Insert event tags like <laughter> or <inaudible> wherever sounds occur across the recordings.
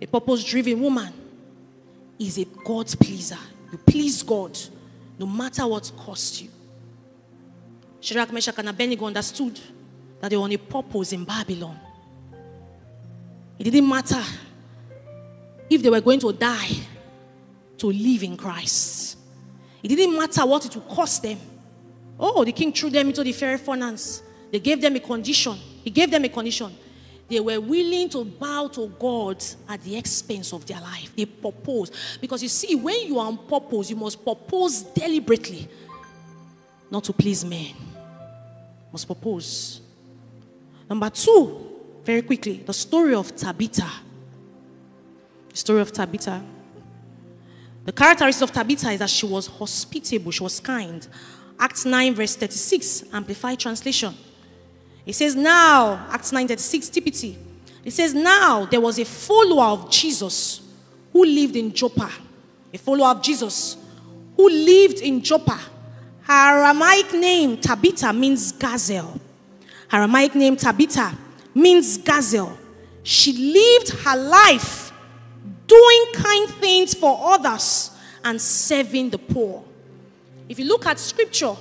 A purpose driven woman is a God pleaser. You please God no matter what cost you. Shadrach, Meshach, and Abednego understood that they were on a purpose in Babylon. It didn't matter if they were going to die to live in Christ. It didn't matter what it would cost them. Oh, the king threw them into the fiery furnace. They gave them a condition. He gave them a condition. They were willing to bow to God at the expense of their life. They proposed. Because you see, when you are on purpose, you must propose deliberately, not to please men. You must propose. Number two, very quickly, the story of Tabitha. The story of Tabitha. The characteristic of Tabitha is that she was hospitable, she was kind. Acts 9, verse 36, Amplified Translation. It says, Now, Acts 9, 36, TPT. It says, Now there was a follower of Jesus who lived in Joppa. A follower of Jesus who lived in Joppa. Her Aramaic name, Tabitha, means gazelle. Her Aramaic name, Tabitha, means gazelle. She lived her life doing kind things for others and serving the poor. If you look at scripture,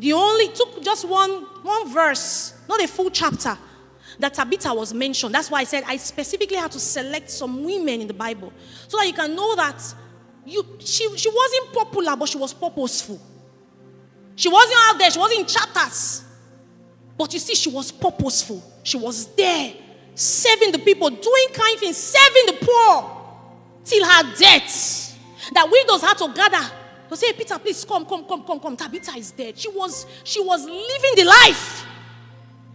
the only took just one one verse, not a full chapter, that Tabitha was mentioned. That's why I said I specifically had to select some women in the Bible so that you can know that you she, she wasn't popular, but she was purposeful. She wasn't out there, she wasn't in chapters. But you see, she was purposeful. She was there, serving the people, doing kind things, serving the poor till her death. That widows had to gather to say, Peter, please come, come, come, come, come. Tabitha is dead. She was, she was living the life.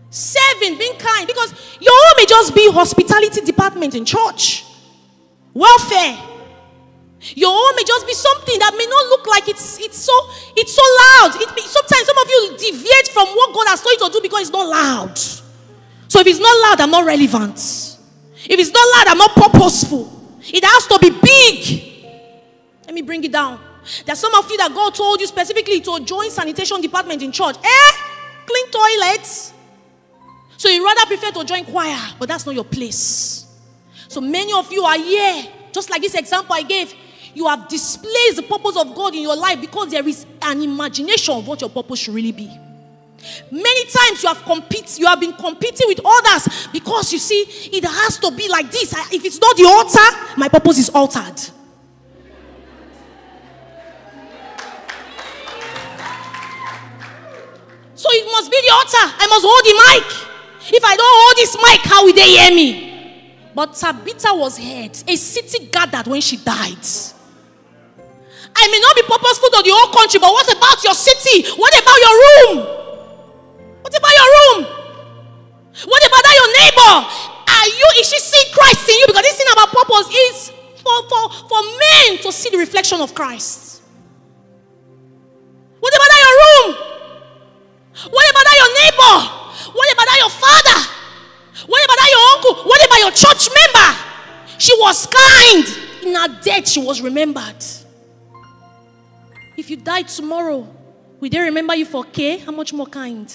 Serving, being kind. Because your own may just be hospitality department in church. Welfare. Your own may just be something that may not look like it's it's so it's so loud. It, sometimes some of you deviate from what God has told you to do because it's not loud. So if it's not loud, I'm not relevant. If it's not loud, I'm not purposeful. It has to be big. Let me bring it down. There's some of you that God told you specifically to join sanitation department in church. Eh? Clean toilets. So you rather prefer to join choir, but that's not your place. So many of you are here, just like this example I gave. You have displaced the purpose of God in your life because there is an imagination of what your purpose should really be. Many times you have compete, you have been competing with others because you see it has to be like this. If it's not the altar, my purpose is altered. So it must be the altar. I must hold the mic. If I don't hold this mic, how will they hear me? But Tabitha was heard. A city gathered when she died. I may not be purposeful to the whole country, but what about your city? What about your room? What about your room? What about that your neighbor? Are you is she seeing Christ in you? Because this thing about purpose is for, for, for men to see the reflection of Christ. What about that your room? What about that your neighbor? What about that your father? What about that your uncle? What about your church member? She was kind. In her death, she was remembered. If you die tomorrow, will they remember you for care? How much more kind?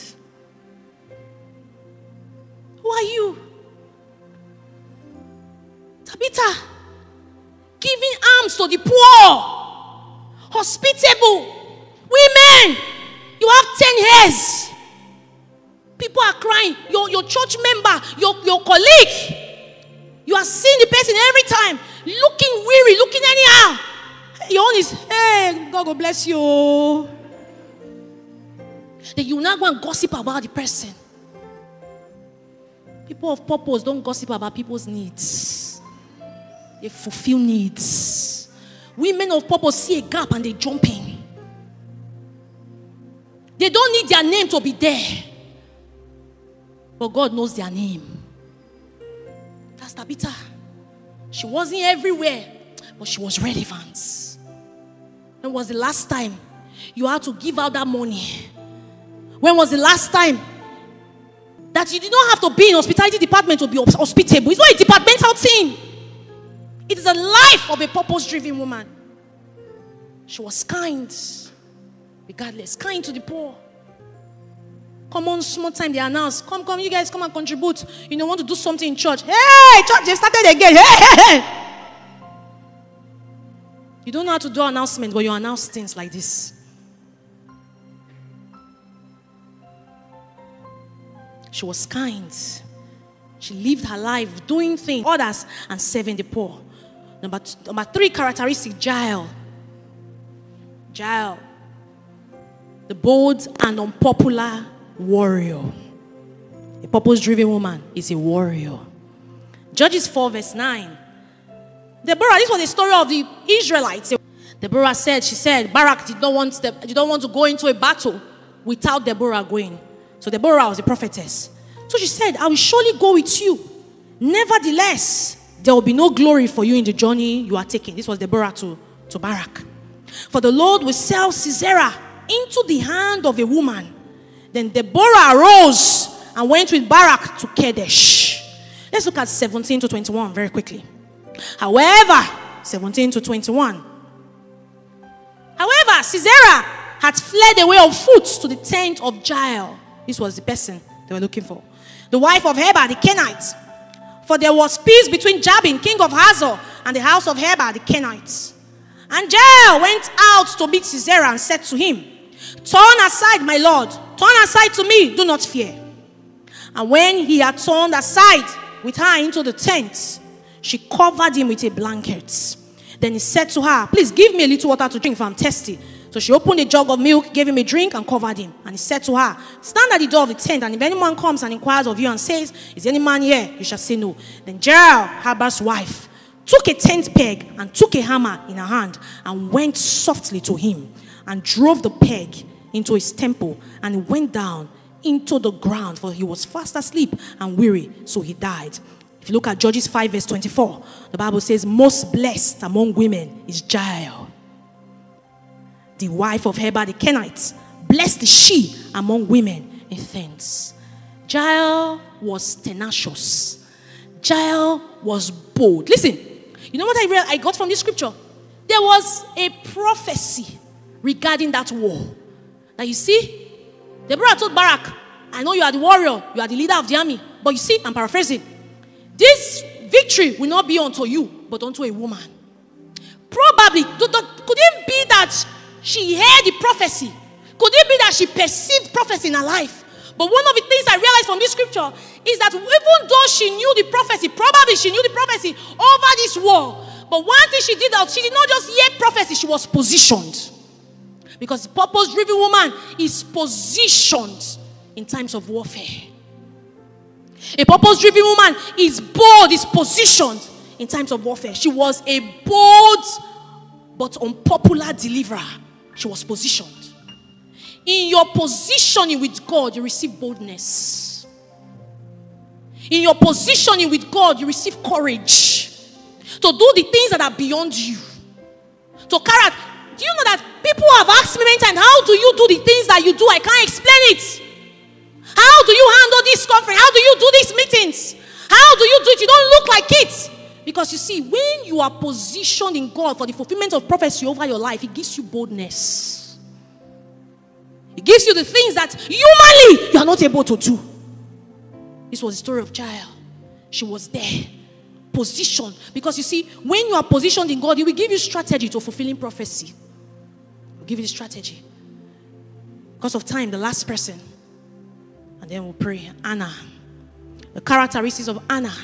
Who are you? Tabitha, giving alms to the poor, hospitable, women. You have 10 hairs. People are crying. Your, your church member, your, your colleague, you are seeing the person every time, looking weary, looking anyhow. Your own is, hey, God will bless you. Oh. Then you now go and gossip about the person. People of purpose don't gossip about people's needs, they fulfill needs. Women of purpose see a gap and they jump in. They don't need their name to be there. But God knows their name. That's Tabitha. She wasn't everywhere, but she was relevant. When was the last time you had to give out that money? When was the last time that you did not have to be in hospitality department to be hospitable? It's not a departmental thing. It is a life of a purpose-driven woman. She was kind regardless, kind to the poor. Come on, small time they announce. Come, come, you guys come and contribute. You know, want to do something in church. Hey, church, they started again. Hey, hey, hey. You don't know how to do announcements, but you announce things like this. She was kind. She lived her life doing things, others, and serving the poor. Number, two, number three characteristic, Jael. Jael. The bold and unpopular warrior. A purpose driven woman is a warrior. Judges 4, verse 9. Deborah, this was the story of the Israelites. Deborah said, she said, Barak did not want, the, did not want to go into a battle without Deborah going. So Deborah was a prophetess. So she said, I will surely go with you. Nevertheless, there will be no glory for you in the journey you are taking. This was Deborah to, to Barak. For the Lord will sell Sisera into the hand of a woman then Deborah arose and went with Barak to Kadesh. Let's look at 17 to 21 very quickly. However, 17 to 21. However, Sisera had fled away on foot to the tent of Jael. This was the person they were looking for. The wife of Heber, the Kenite. For there was peace between Jabin, king of Hazor, and the house of Heber, the Kenites. And Jael went out to meet Sisera and said to him, Turn aside, my lord. Turn aside to me. Do not fear. And when he had turned aside with her into the tent, she covered him with a blanket. Then he said to her, Please give me a little water to drink, for I'm thirsty. So she opened a jug of milk, gave him a drink, and covered him. And he said to her, Stand at the door of the tent, and if anyone comes and inquires of you and says, Is any man here? You shall say no. Then Jael, Heber's wife, took a tent peg and took a hammer in her hand and went softly to him and drove the peg into his temple and went down into the ground, for he was fast asleep and weary, so he died. If you look at Judges 5, verse 24, the Bible says, Most blessed among women is Jael, the wife of Heber the Kenite. Blessed is she among women in things. Jael was tenacious. Jael was bold. Listen, you know what I read I got from this scripture? There was a prophecy regarding that war. Now you see, Deborah told Barak, I know you are the warrior, you are the leader of the army. But you see, I'm paraphrasing. This victory will not be unto you, but unto a woman. Probably, could it be that she heard the prophecy? Could it be that she perceived prophecy in her life? But one of the things I realized from this scripture is that even though she knew the prophecy, probably she knew the prophecy over this war. But one thing she did that she did not just hear prophecy, she was positioned. Because purpose driven woman is positioned in times of warfare. A purpose driven woman is bold, is positioned in times of warfare. She was a bold but unpopular deliverer. She was positioned. In your positioning with God, you receive boldness. In your positioning with God, you receive courage to do the things that are beyond you. To carry out do you know that people have asked me many times, how do you do the things that you do? I can't explain it. How do you handle this conference? How do you do these meetings? How do you do it? You don't look like it. Because you see, when you are positioned in God for the fulfillment of prophecy over your life, it gives you boldness. It gives you the things that humanly you are not able to do. This was the story of Jael. She was there positioned. Because you see, when you are positioned in God, He will give you strategy to fulfilling prophecy. We'll give you the strategy. Because of time, the last person. And then we'll pray. Anna. The characteristics of Anna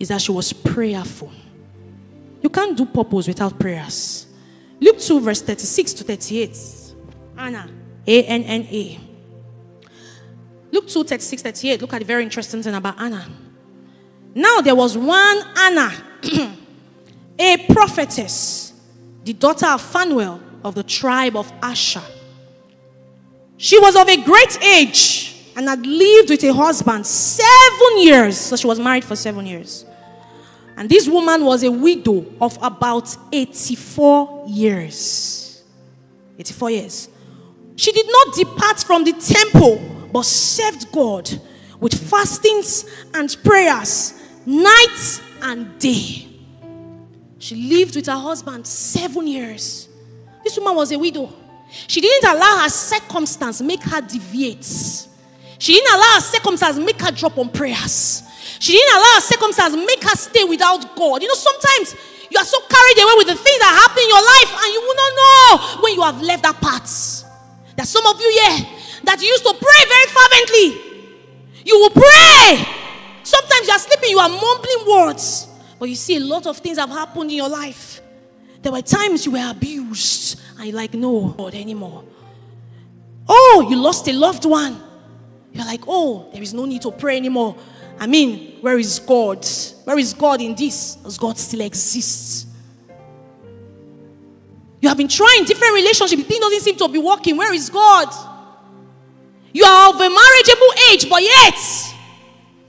is that she was prayerful. You can't do purpose without prayers. Luke 2, verse 36 to 38. Anna. A N N A. Luke 2, 36, 38. Look at the very interesting thing about Anna. Now there was one Anna, <clears throat> a prophetess, the daughter of Phanuel of the tribe of Asher. She was of a great age and had lived with a husband seven years. So she was married for seven years. And this woman was a widow of about 84 years. 84 years. She did not depart from the temple, but served God with fastings and prayers, night and day. She lived with her husband seven years. This woman was a widow. She didn't allow her circumstance make her deviate. She didn't allow her circumstance make her drop on prayers. She didn't allow her circumstance make her stay without God. You know, sometimes you are so carried away with the things that happen in your life and you will not know when you have left that part. There's some of you here that you used to pray very fervently. You will pray. Sometimes you are sleeping, you are mumbling words. But you see, a lot of things have happened in your life. There were times you were abused and you're like, no, God anymore. Oh, you lost a loved one. You're like, oh, there is no need to pray anymore. I mean, where is God? Where is God in this? Does God still exists? You have been trying different relationships, thing doesn't seem to be working. Where is God? You are of a marriageable age, but yet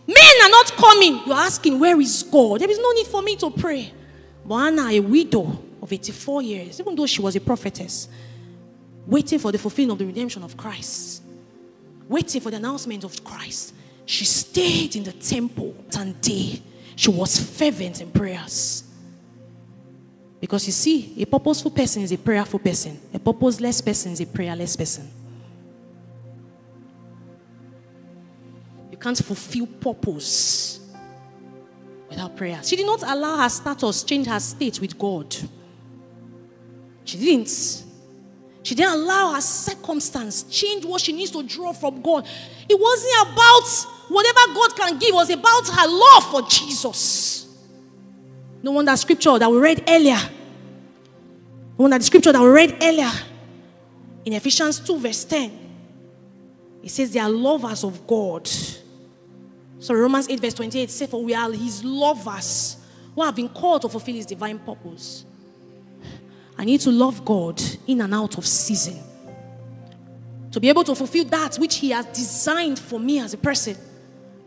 men are not coming. You're asking, Where is God? There is no need for me to pray. But Anna, a widow of 84 years, even though she was a prophetess, waiting for the fulfilling of the redemption of Christ, waiting for the announcement of Christ, she stayed in the temple and day. She was fervent in prayers. Because you see, a purposeful person is a prayerful person, a purposeless person is a prayerless person. You can't fulfill purpose without prayer. She did not allow her status change her state with God. She didn't. She didn't allow her circumstance change what she needs to draw from God. It wasn't about whatever God can give, it was about her love for Jesus. No wonder scripture that we read earlier. No wonder the scripture that we read earlier in Ephesians 2, verse 10. It says they are lovers of God. So Romans 8, verse 28 says, For we are his lovers who have been called to fulfill his divine purpose. I need to love God in and out of season. To be able to fulfill that which He has designed for me as a person,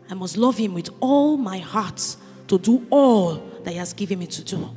I must love Him with all my heart to do all that He has given me to do.